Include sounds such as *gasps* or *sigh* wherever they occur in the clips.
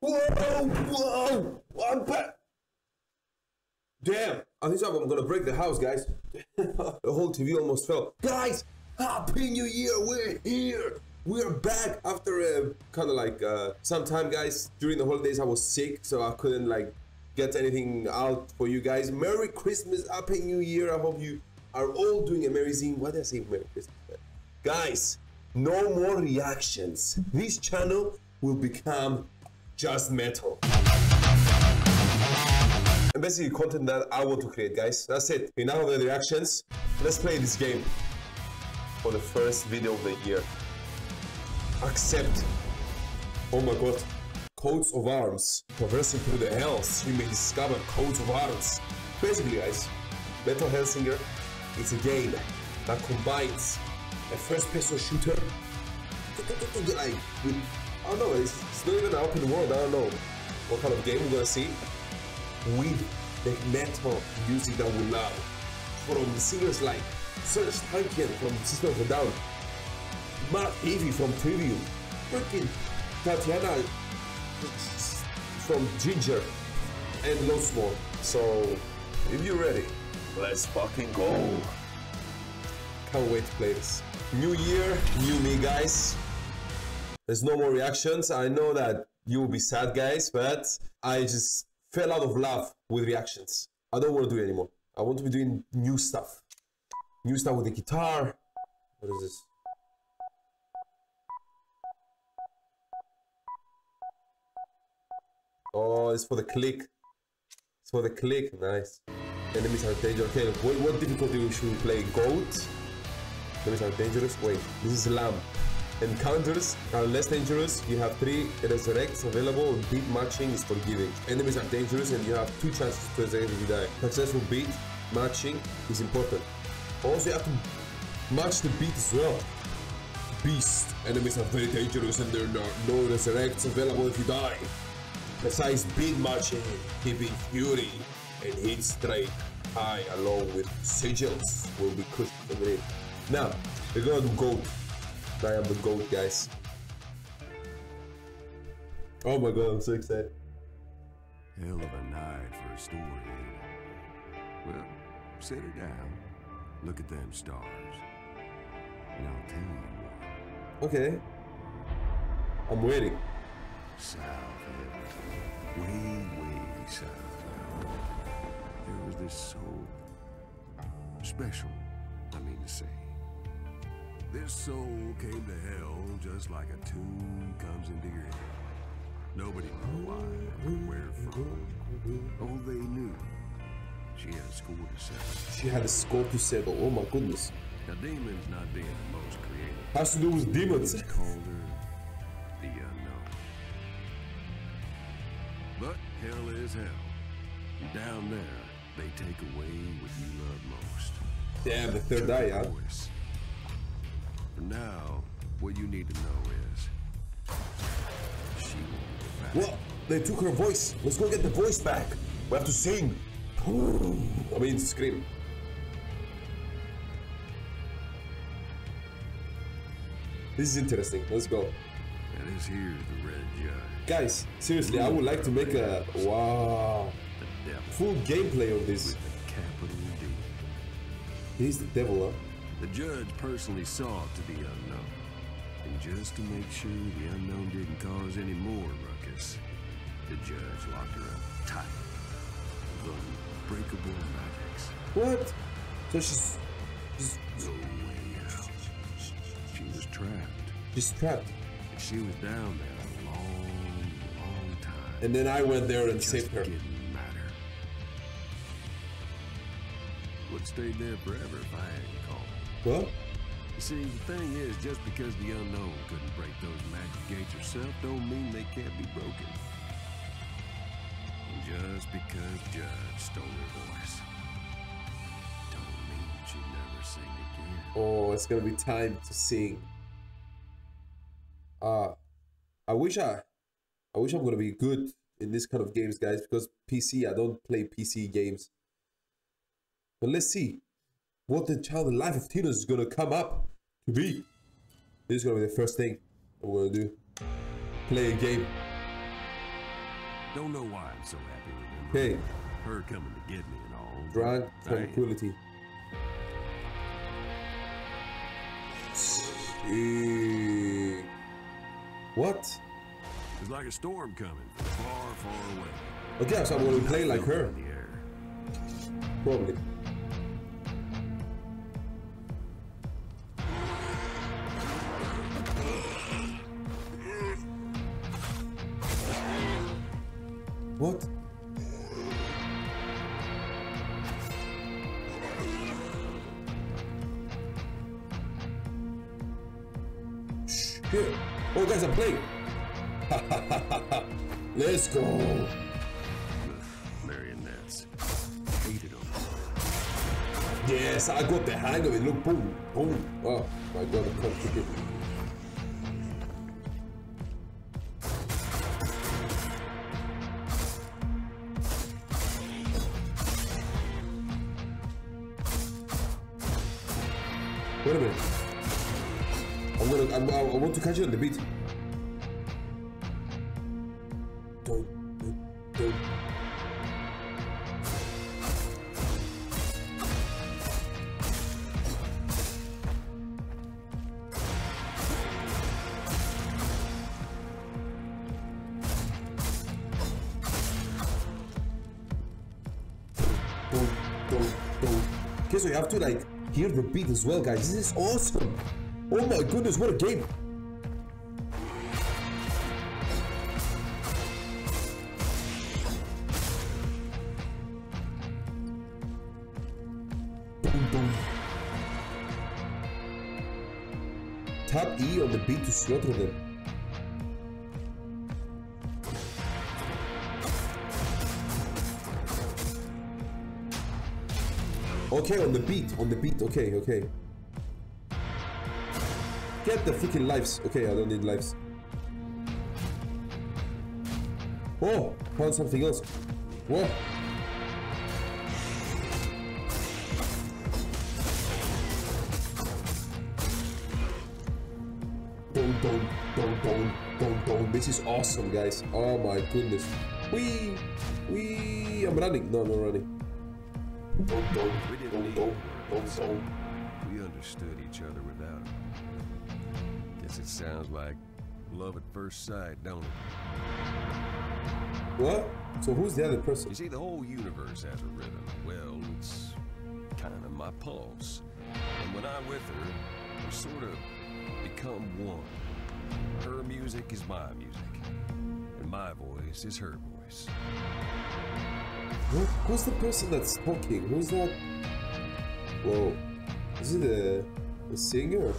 Whoa! Whoa! I'm back! Damn! I think I'm gonna break the house, guys. *laughs* the whole TV almost fell. Guys! Happy New Year! We're here! We're back after uh, kind of like uh, some time, guys. During the holidays, I was sick, so I couldn't like get anything out for you guys. Merry Christmas! Happy New Year! I hope you are all doing amazing. Why did I say Merry Christmas? Guys, no more reactions. This channel will become just metal. And basically content that I want to create, guys. That's it. Enough of the reactions. Let's play this game for the first video of the year. Accept. Oh my god. Coats of arms. Traversing through the hells, you may discover coats of arms. Basically, guys, Metal Hellsinger is a game that combines a first-person shooter *laughs* like with I don't know, it's, it's not even an open world, I don't know what kind of game we're gonna see with the metal music that we love from singers like Serj Tankian from System of a Down, Matt Heafy from Trivium, freaking Tatiana from Jinjer, and lots more. So, if you're ready, let's fucking go. Can't wait to play this. New year, new me, guys. There's no more reactions. I know that you will be sad, guys, but I just fell out of love with reactions. I don't want to do it anymore. I want to be doing new stuff. New stuff with the guitar. What is this? Oh, it's for the click. It's for the click. Nice. Enemies are dangerous. Okay, what, what difficulty should we play? Goat? Enemies are dangerous. Wait, this is lamb. Encounters are less dangerous. You have three resurrects available. Beat matching is forgiving. Enemies are dangerous and you have two chances to resurrect if you die. Successful beat matching is important. Also, you have to match the beat as well. Beast. Enemies are very dangerous and there are no resurrects available if you die. Besides beat matching, keeping fury and hit straight high along with sigils will be from it. Now, we're gonna do gold. I am the GOAT, guys. Oh my god, I'm so excited. Hell of a night for a story, ain't it? Well, sit her down. Look at them stars. And I'll tell you what. Okay. I'm waiting. South. Way, way south. There was this soul. Special, I mean to say. This soul came to hell just like a tune comes into your head. Nobody knew why or where from. Oh, they knew. She had a score to settle. She had a score to settle. Oh my goodness. Now, demons not being the most creative. Has to do with demons. *laughs* They called her the unknown. But hell is hell. And down there, they take away what you love most. Damn, the third eye, huh? For now, what you need to know is she won't. What? They took her voice. Let's go get the voice back. We have to sing. I mean, scream. This is interesting. Let's go. And this here's the red judge, Guys, seriously, I would like to make a wow full gameplay of this. with a capital D. He's the devil, huh? The judge personally saw it to the unknown. And just to make sure the unknown didn't cause any more ruckus, the judge locked her up tight with unbreakable magics. What? So she's she's, No way out. She was trapped. she's trapped. And she was down there a long, long time. And then I went there and saved her. didn't matter. Would stayed there forever if I hadn't called. What? You see, the thing is, just because the unknown couldn't break those magic gates herself, don't mean they can't be broken. And just because Judge stole her voice, don't mean she'd never sing again. Oh, it's gonna be time to sing. Uh I wish I I wish I'm gonna be good in this kind of games, guys, because PC, I don't play PC games. But let's see what the child life of Tina is gonna come up to be. This is gonna be the first thing we're gonna do. Play a game. Don't know why I'm so happy with him. Okay, Her coming to get me and all. but drag I am. tranquility. What? It's like a storm coming far, far away. Okay, so I'm gonna play like her, the probably. What? Shit. Oh, guys, I'm playing. Let's go. Marionettes. Hated them. Yes, I got the hang of it. Look, boom, boom. Oh my god, I can't kick it. Want to catch it on the beat. Don't, don't, don't. Okay, so you have to like hear the beat as well, guys. This is awesome. Oh my goodness, what a game. Tap E on the beat to slaughter them. Okay, on the beat, on the beat. Okay, okay. Get the freaking lives. Okay, I don't need lives. Oh, found something else. Whoa. Is awesome, guys. Oh my goodness. We, we. I'm running. No, I'm not running. Dun, We didn't dun, need dun, words. dun, dun. We understood each other without them. Guess it sounds like love at first sight, don't it? What? So who's the other person? You see, the whole universe has a rhythm. Well, it's kind of my pulse. And when I'm with her, we sort of become one. Her music is my music, and my voice is her voice. Who, who's the person that's talking? Who's that? Whoa. Is it a, a singer?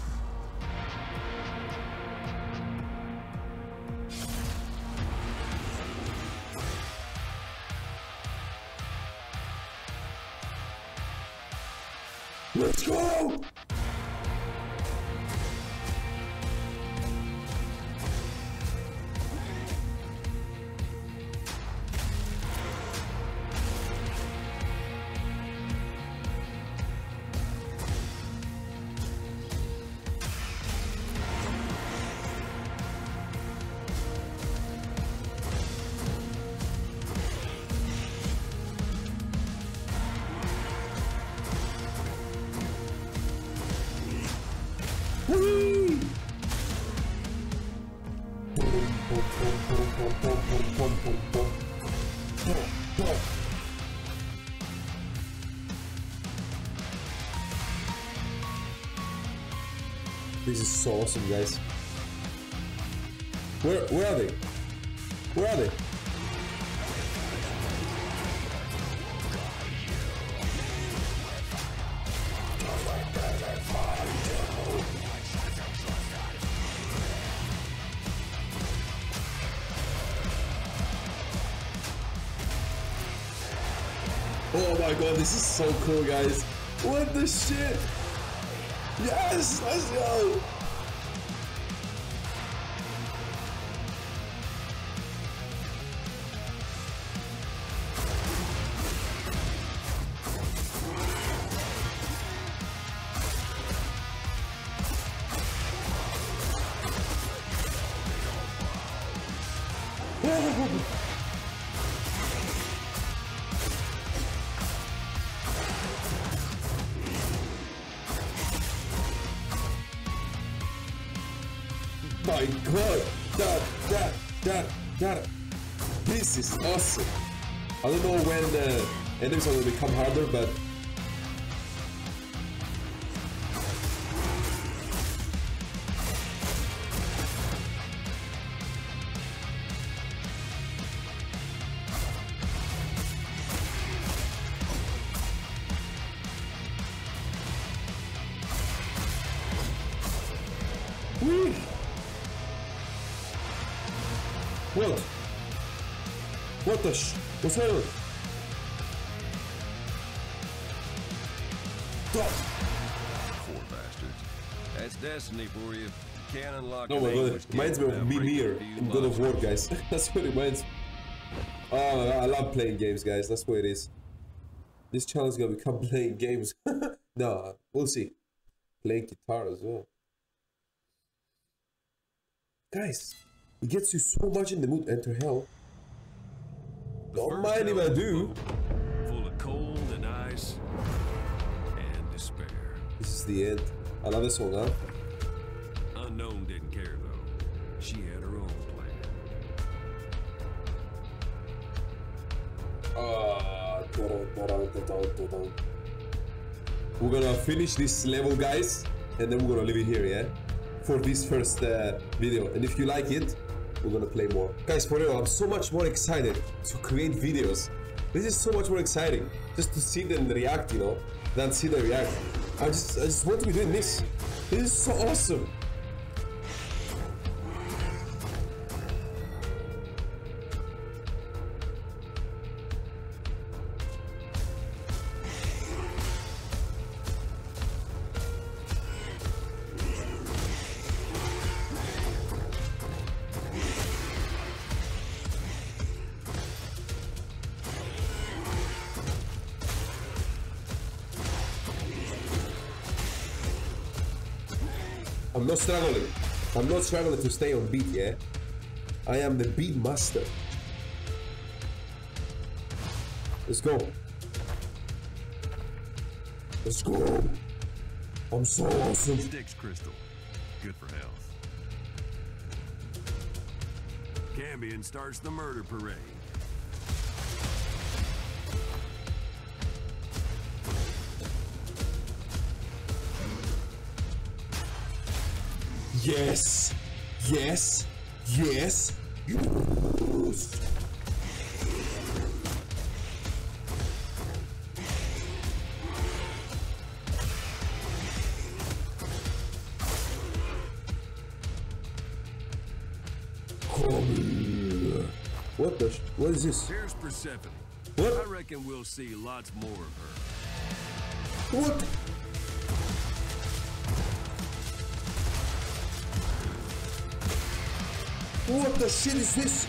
This is so awesome, guys. Where where are they? Where are they? So cool, guys. What the shit? Yes, let's go. I don't know when uh, enemies are gonna become harder, but sh... What's happening? Stop! Poor bastards. That's destiny for you. Can't unlock Oh my god, it reminds me of Mimir in God of. War, guys. *laughs* That's what it reminds me. Oh, I love playing games, guys. That's what it is. This channel is gonna become *laughs* playing games. *laughs* no, we'll see. Playing guitar as well. Guys, it gets you so much in the mood. Enter hell. Don't mind if I do. Full of cold and ice and despair. This is the end. I love this song, huh? Unknown didn't care though. She had her own plan. Ah, da-dun. We're gonna finish this level, guys, and then we're gonna leave it here, yeah? For this first uh, video. And if you like it, we're gonna play more. Guys, for real, I'm so much more excited to create videos. This is so much more exciting just to see them react, you know, than see them react. I just, I just want to be doing this. This is so awesome. Struggling. I'm not struggling to stay on beat, yeah? I am the beat master. Let's go. Let's go. I'm so awesome. Styx crystal. Good for health. Cambion starts the murder parade. Yes. Yes. Yes. Yes. What the? Sh- what is this? Here's Persephone. What? I reckon we'll see lots more of her. What? What the shit is this?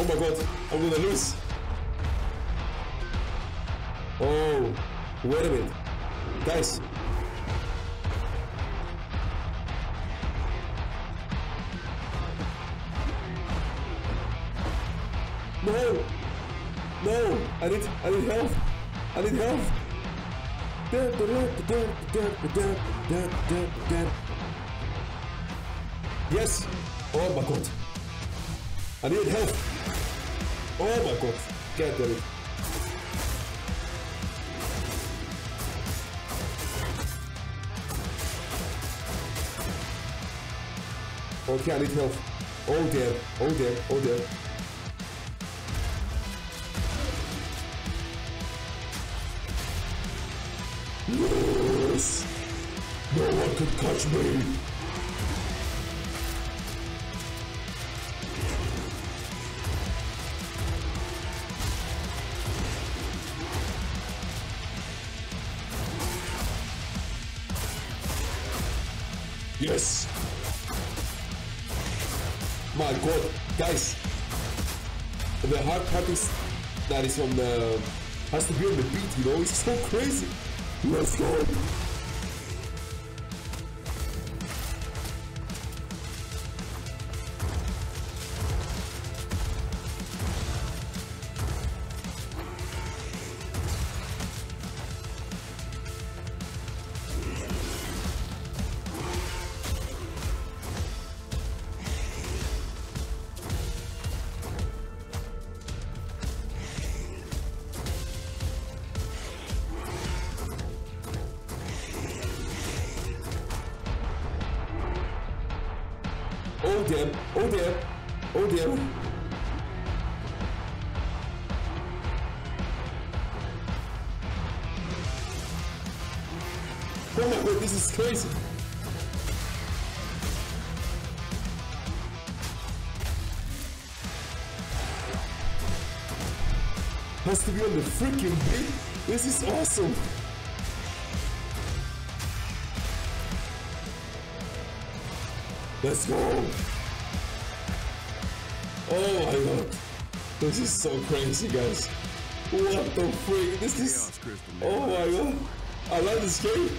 Oh my god, I'm gonna lose. Oh, wait a minute. Guys, No! No! I need I need help! I need help! Yes! Oh my god! I need help! Oh my god! Get there! Okay, I need help. Oh dear, oh dear, oh dear. Me! Yes! My god, guys! The hard part is that is on the has to be on the beat, you know? It's so crazy! Let's go! Oh my god, this is crazy. Has to be on the freaking beat. This is awesome. Let's go. Oh my god. This is so crazy, guys. What the freak? This is. Oh my god. I love this game.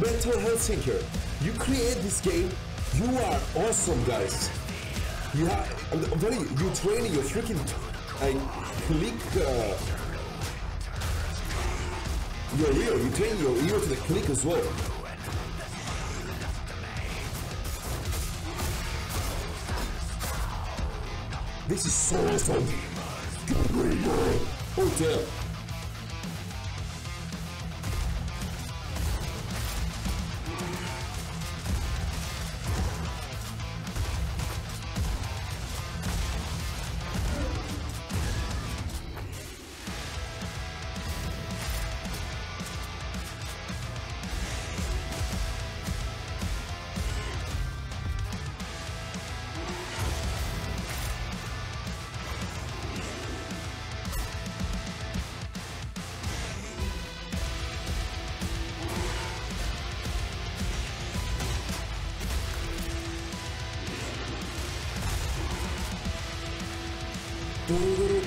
Metal Hellsinger, you create this game, you are awesome, guys. You I'm telling you, training your freaking I click. Uh, your ear, you train your ear to the click as well. This is so awesome. Oh damn.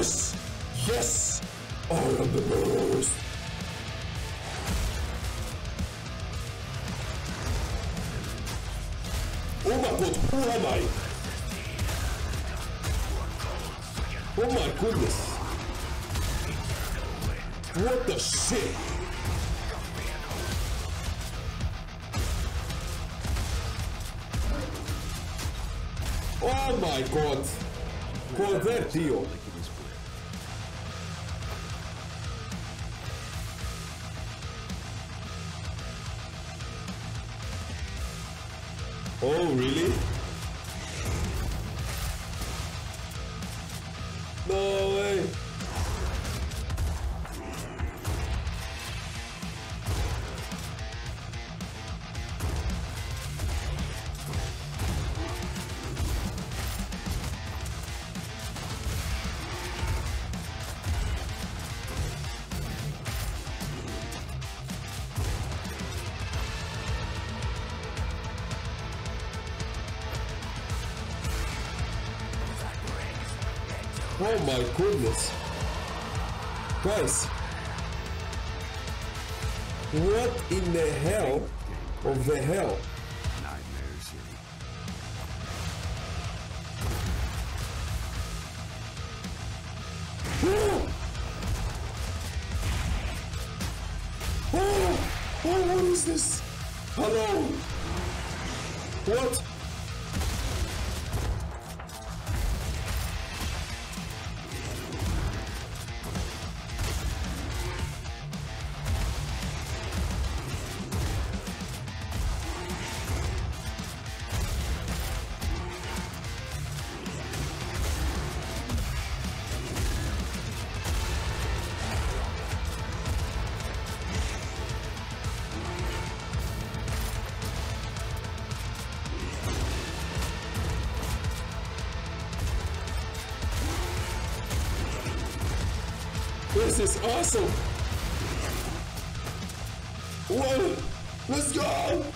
Yes! Yes! I am the best! Oh my god, who am I? Oh my goodness! What the shit? Oh my god! Joder, Oh, really? Oh my goodness. Guys. What in the hell of the hell? Is awesome! Whoa! Let's go!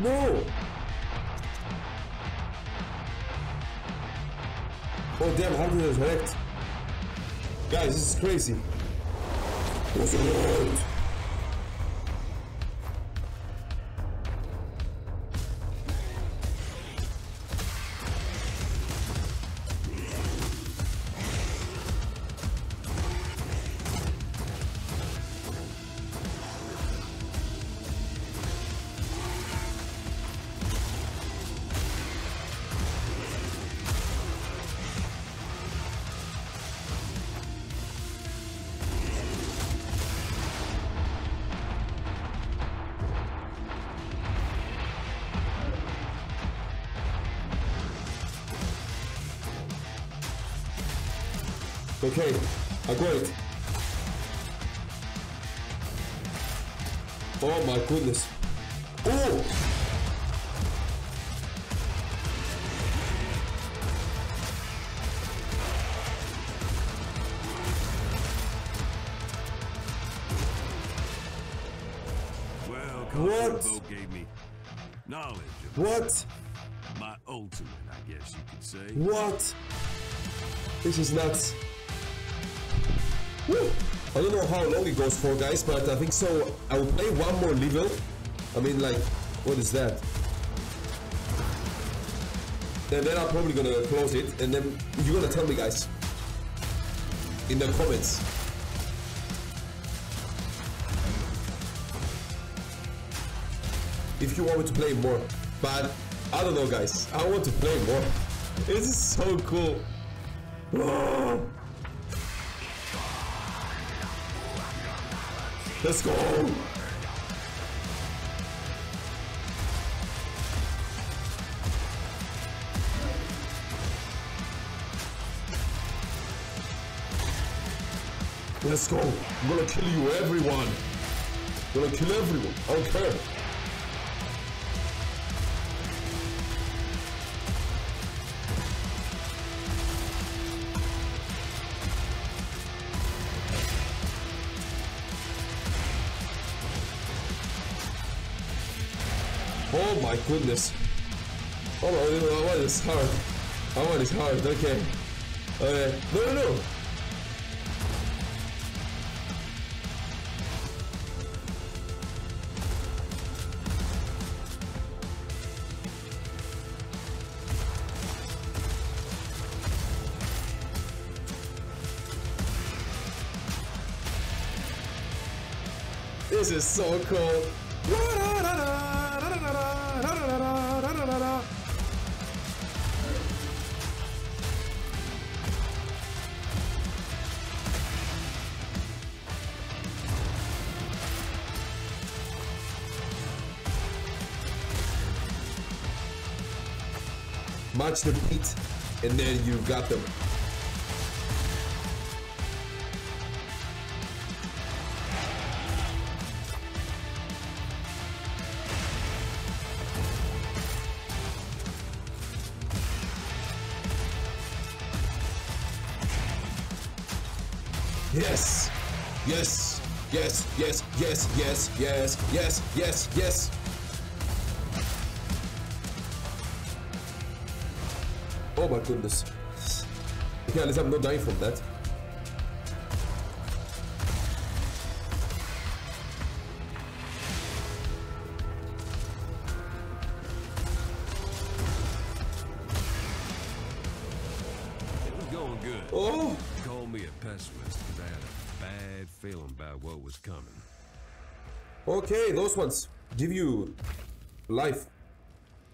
No! Oh damn, how did it resurrect? Guys, this is crazy. Okay, I got it. Oh my goodness. Oh! Well, What? Gave me knowledge of What? my ultimate, I guess you could say. What? This is nuts. Woo. I don't know how long it goes for, guys, but I think so. I will play one more level. I mean, like, what is that? And then I'm probably gonna close it, and then you're gonna tell me, guys, in the comments. If you want me to play more, but I don't know, guys. I want to play more. This is so cool. *gasps* Oh. Let's go. Let's go. I'm gonna kill you, everyone. I'm gonna kill everyone. I don't care. Goodness. Oh my, that one is hard. That one is hard, okay. Okay. No, no, no. This is so cool. Match the beat, and then you've got them. Yes. Yes. Yes. Yes. Yes. Yes. Yes. Yes. Yes. Yes. Oh my goodness. Okay, at least I'm not dying from that. It was going good. Oh. Call me a pessimist because I had a bad feeling about what was coming. Okay, those ones give you life.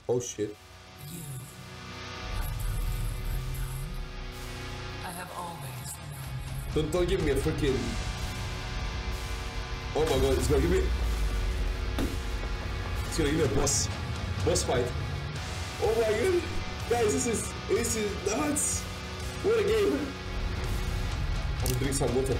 Oh shit. Don't, don't give me a freaking. Oh my god, it's gonna give me. It's gonna give me a boss. Boss fight. Oh my god. Guys, this is this is nuts. What a game. I'm gonna drink some water.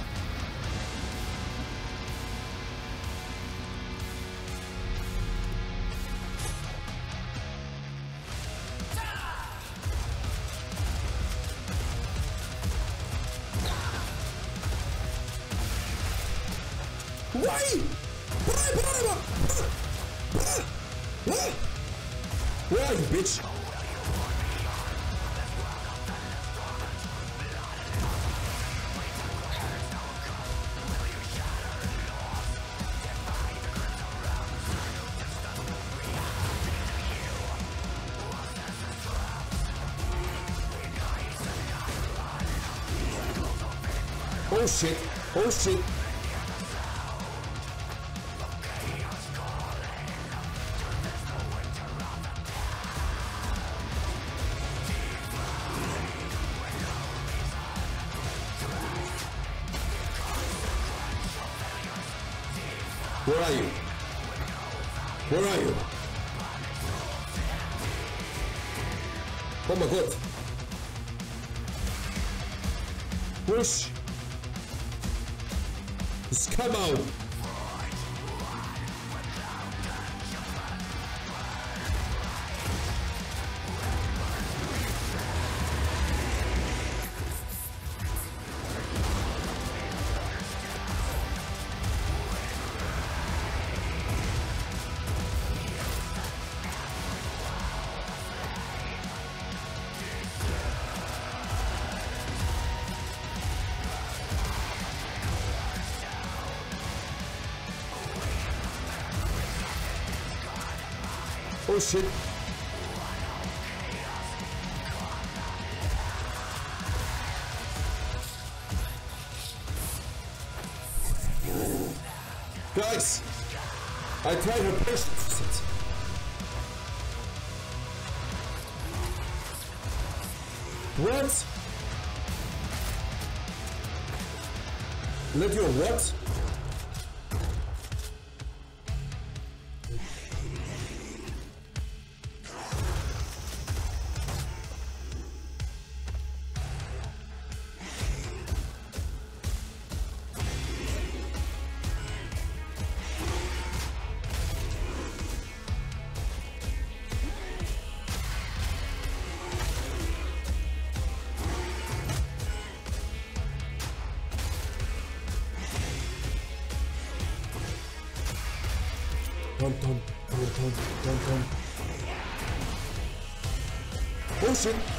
Oh shit! Oh shit! Oh shit. Guys, I tried her patience. What? Let your what? Oh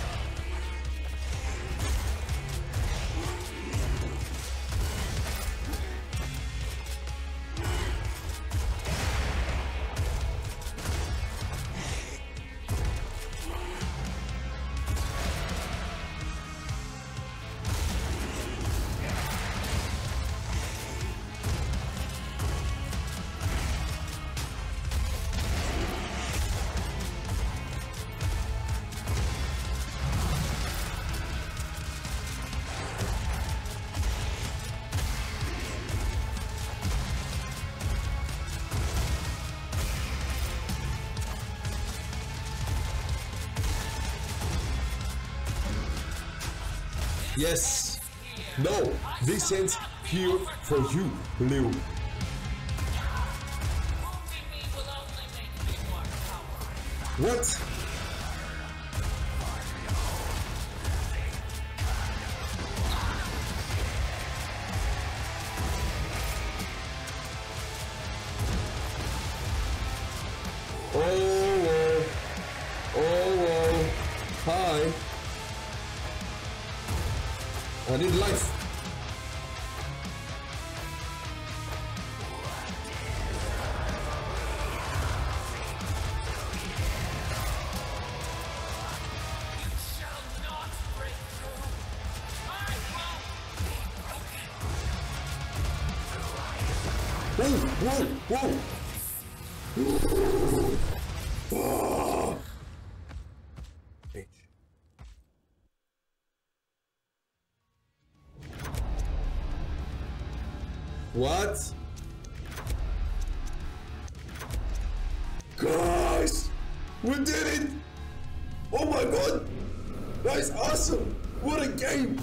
Yes. No. This ends here for you, Liu. Wounding Whoa, whoa. Bitch. What? Guys, we did it! Oh my god! That is awesome! What a game!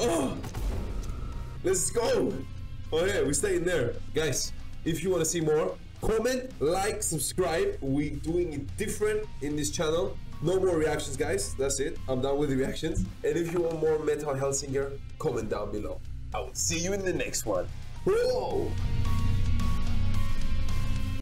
Oh, let's go! Oh yeah, we stay in there. Guys, if you want to see more, comment, like, subscribe. We're doing it different in this channel. No more reactions, guys. That's it. I'm done with the reactions. And if you want more Metal Hellsinger, comment down below. I will see you in the next one. Whoa!